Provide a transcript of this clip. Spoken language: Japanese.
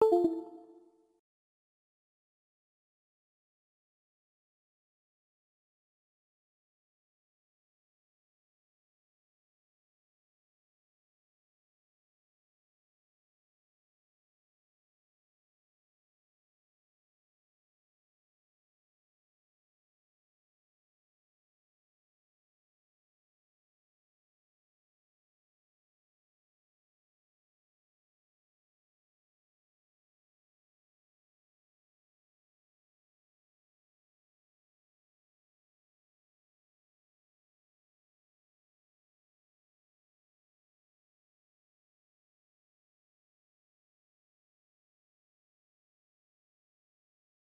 you